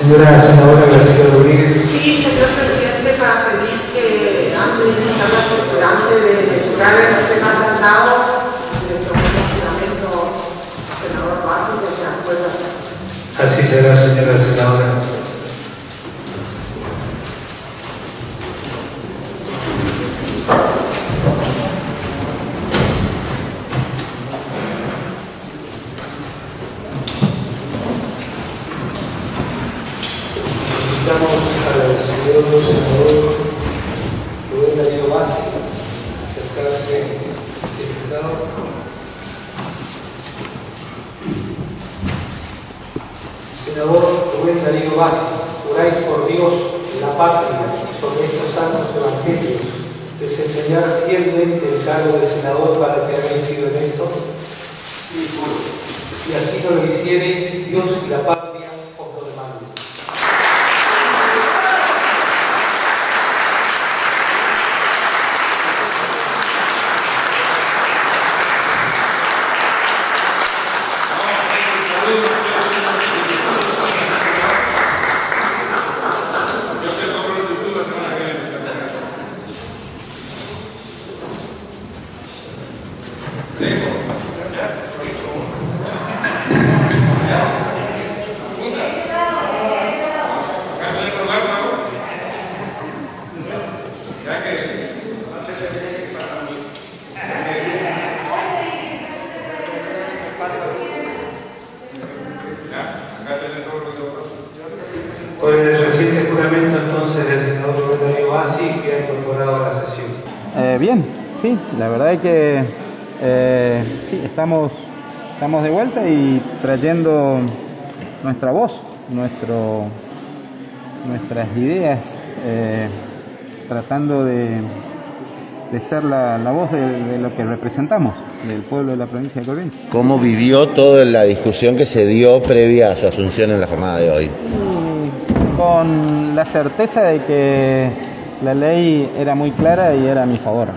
Señora senadora Graciela Rodríguez. Sí, señor presidente, para pedir que antes de iniciar la antes de depurar el tema tratado, le tomemos juramento al senador Vázquez de acuerda. Así será, señora senadora. Invitamos al señor senador Rubén Darío Vázquez a acercarse al diputado. Senador Rubén Darío Vázquez, juráis por Dios la patria y sobre estos santos evangelios desempeñar fielmente el cargo de senador para que habéis sido electo. Si así no lo hiciereis, Dios y la patria Por el reciente juramento entonces del senador Darío Vázquez que ha incorporado a la sesión. Eh, bien, sí, la verdad es que eh, sí, estamos, estamos de vuelta y trayendo nuestra voz, nuestro, nuestras ideas, eh, tratando de, de ser la, la voz de, de lo que representamos, del pueblo de la provincia de Corrientes. ¿Cómo vivió toda la discusión que se dio previa a su asunción en la jornada de hoy? Y con la certeza de que la ley era muy clara y era a mi favor.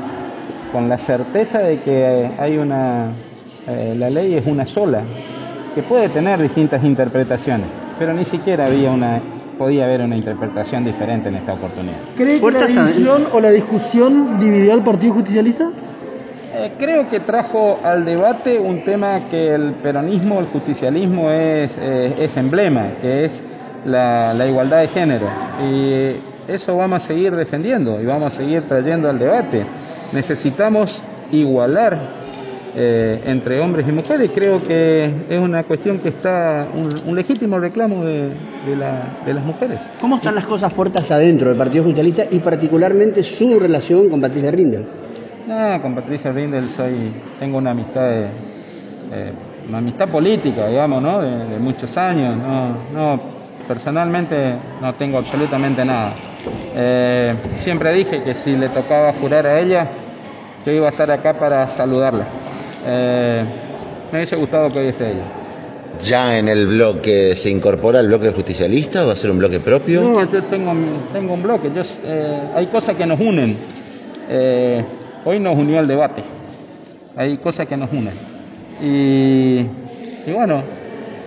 Con la certeza de que hay una, eh, la ley es una sola, que puede tener distintas interpretaciones, pero ni siquiera había una, podía haber una interpretación diferente en esta oportunidad. ¿Cree que la división o la discusión dividió al Partido Justicialista? Eh, creo que trajo al debate un tema que el peronismo, el justicialismo es, eh, es emblema, que es la, la igualdad de género. Y eso vamos a seguir defendiendo y vamos a seguir trayendo al debate. Necesitamos igualar eh, entre hombres y mujeres. Creo que es una cuestión que está, un, un legítimo reclamo de, de la- de las mujeres. ¿Cómo están las cosas puertas adentro del Partido Justicialista y particularmente su relación con Patricia Rindel? No, con Patricia Rindel soy, tengo una amistad, de- eh, una amistad política, digamos, ¿no? De, de muchos años. No, no, personalmente no tengo absolutamente nada. Eh, siempre dije que si le tocaba jurar a ella, yo iba a estar acá para saludarla. Eh, me hubiese gustado que hoy esté ella. ¿Ya en el bloque se incorpora el bloque justicialista? ¿Va a ser un bloque propio? No, yo tengo, tengo un bloque. Yo, eh, hay cosas que nos unen. Eh, hoy nos unió el debate. Hay cosas que nos unen. Y, y bueno,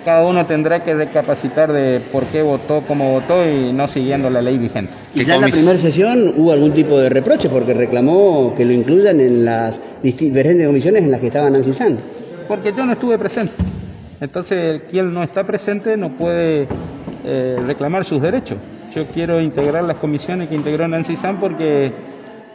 cada uno tendrá que recapacitar de por qué votó como votó y no siguiendo la ley vigente. Y ¿Qué ya en la primera sesión hubo algún tipo de reproche porque reclamó que lo incluyan en las diferentes comisiones en las que estaba Nancy San. Porque yo no estuve presente. Entonces, quien no está presente no puede eh, reclamar sus derechos. Yo quiero integrar las comisiones que integró Nancy San porque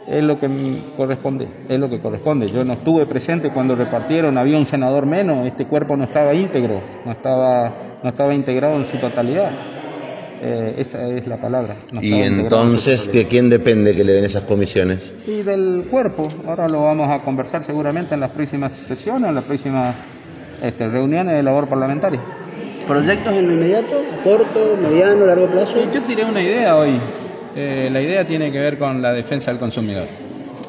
es lo que me corresponde, es lo que corresponde. Yo no estuve presente cuando repartieron, había un senador menos, este cuerpo no estaba íntegro, no estaba, no estaba integrado en su totalidad. Eh, esa es la palabra. no ¿Y en entonces de quién depende que le den esas comisiones? Y del cuerpo, ahora lo vamos a conversar seguramente en las próximas sesiones, en las próximas este, reuniones de labor parlamentaria. ¿Proyectos en lo inmediato? ¿Corto, mediano, largo plazo? Yo tiré una idea hoy. Eh, la idea tiene que ver con la defensa del consumidor.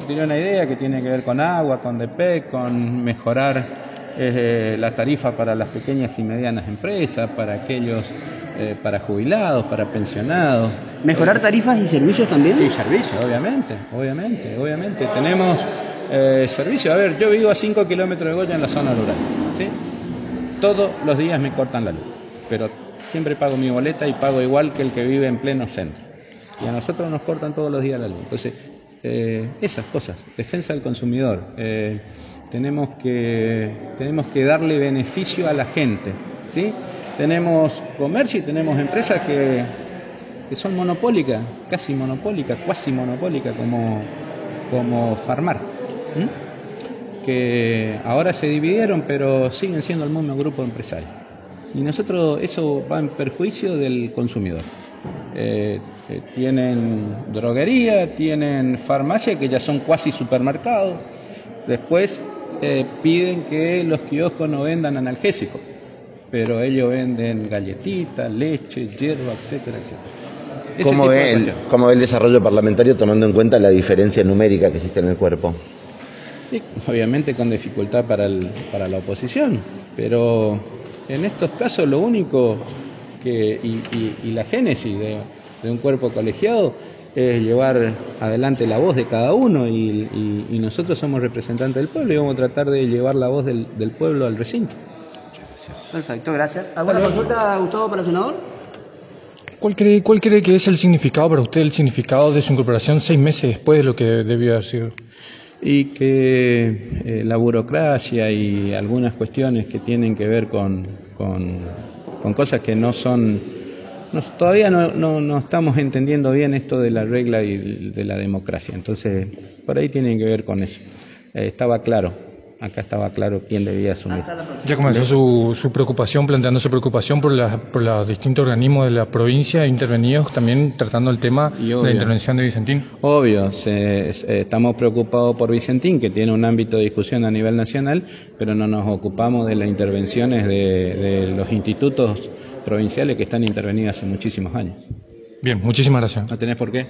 Tiré una idea que tiene que ver con agua, con DPEC, con mejorar eh, la tarifa para las pequeñas y medianas empresas, para aquellos, eh, para jubilados, para pensionados. ¿Mejorar tarifas y servicios también? Y servicio, obviamente, obviamente, obviamente. Tenemos eh, servicio. A ver, yo vivo a 5 kilómetros de Goya en la zona rural. ¿sí? Todos los días me cortan la luz, pero siempre pago mi boleta y pago igual que el que vive en pleno centro. Y a nosotros nos cortan todos los días la luz. Entonces, eh, esas cosas, defensa del consumidor. Eh, tenemos, que, tenemos que darle beneficio a la gente. Tenemos comercio y tenemos empresas que, que son monopólicas, casi monopólicas, cuasi monopólicas, como, como Farmar. ¿M? que ahora se dividieron, pero siguen siendo el mismo grupo empresario. Y nosotros, eso va en perjuicio del consumidor. Eh, eh, tienen droguería, tienen farmacia, que ya son cuasi supermercados. Después eh, piden que los kioscos no vendan analgésicos, pero ellos venden galletitas, leche, hierba, etcétera, etcétera. ¿Cómo ve, el. ¿Cómo ve el desarrollo parlamentario tomando en cuenta la diferencia numérica que existe en el cuerpo? Obviamente con dificultad para, el- para la oposición, pero en estos casos lo único que, y, y- y la génesis de, de un cuerpo colegiado es llevar adelante la voz de cada uno y, y- y nosotros somos representantes del pueblo y vamos a tratar de llevar la voz del, del pueblo al recinto. Perfecto, gracias. ¿Alguna consulta, Gustavo, para el senador? ¿Cuál cree, ¿Cuál cree que es el significado para usted, el significado de su incorporación seis meses después de lo que debió haber sido? Y que eh, la burocracia y algunas cuestiones que tienen que ver con, con, cosas que no son... no- todavía no, no, no estamos entendiendo bien esto de la regla y de la democracia, entonces por ahí tienen que ver con eso. Eh, estaba claro, acá estaba claro quién debía asumir. Ya comenzó su, su preocupación, planteando su preocupación por, la- por los distintos organismos de la provincia intervenidos, también tratando el tema de la intervención de Vicentín. Obvio, se- se- estamos preocupados por Vicentín, que tiene un ámbito de discusión a nivel nacional, pero no nos ocupamos de las intervenciones de, de los institutos provinciales que están intervenidos hace muchísimos años. Bien, muchísimas gracias. ¿No tenés por qué?